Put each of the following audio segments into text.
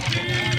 Kentucky!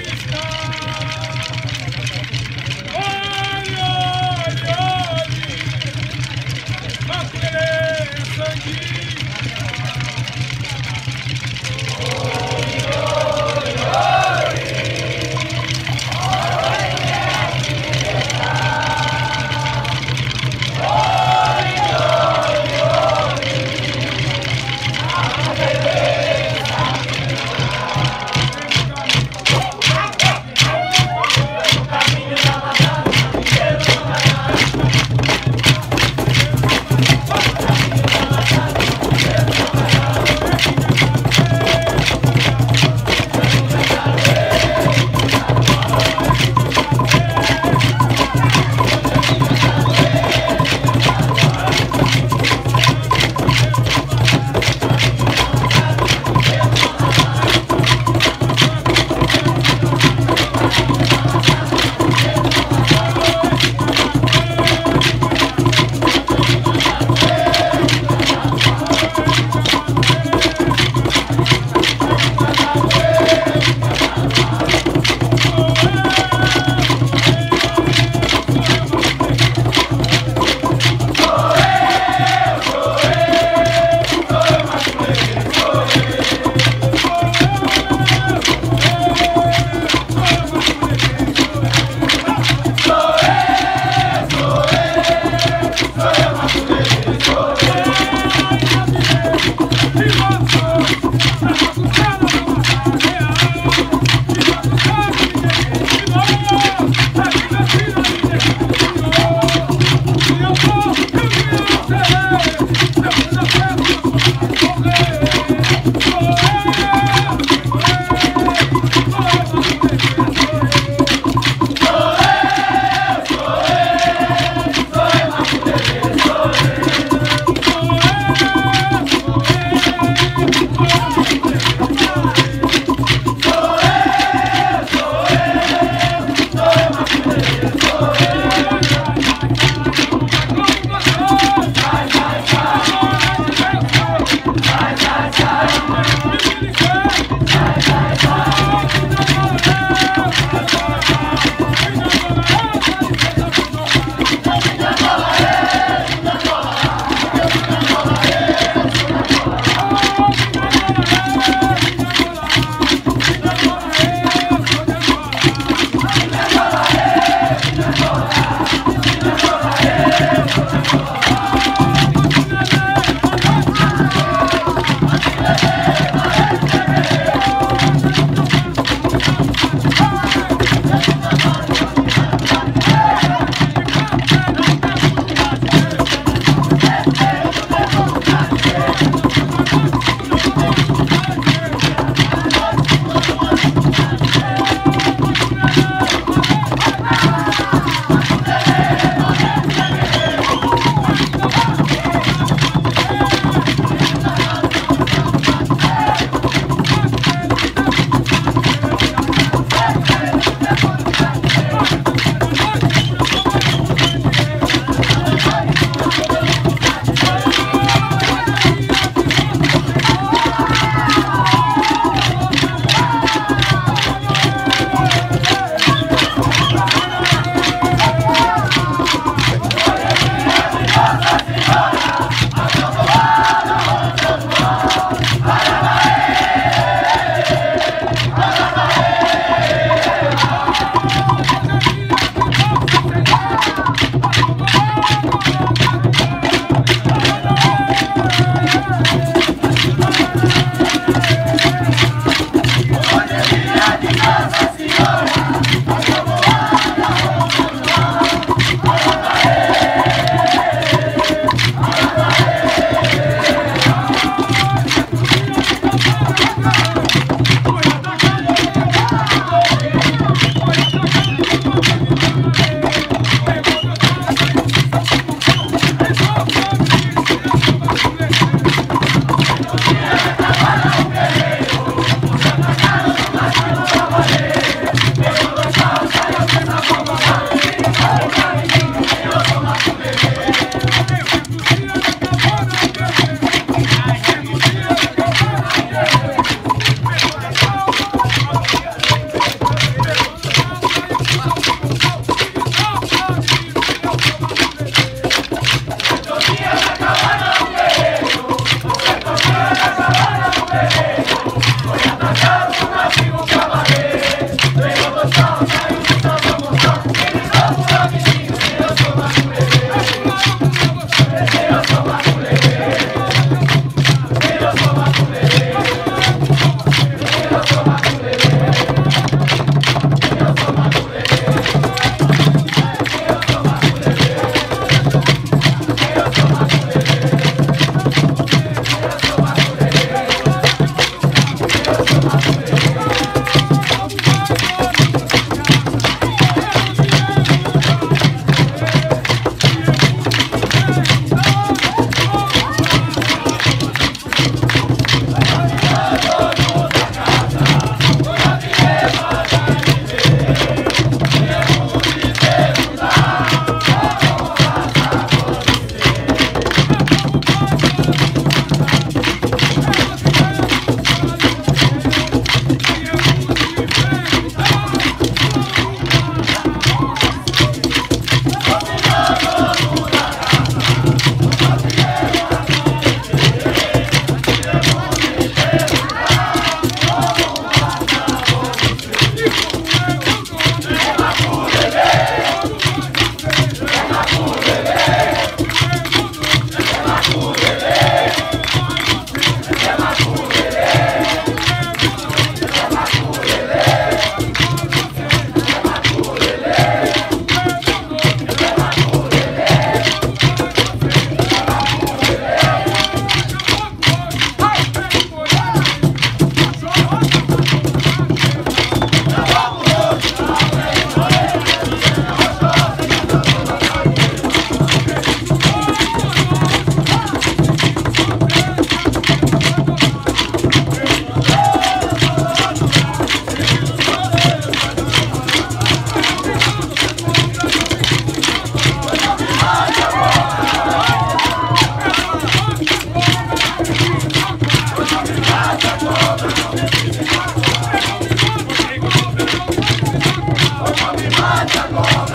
Tango, Tango,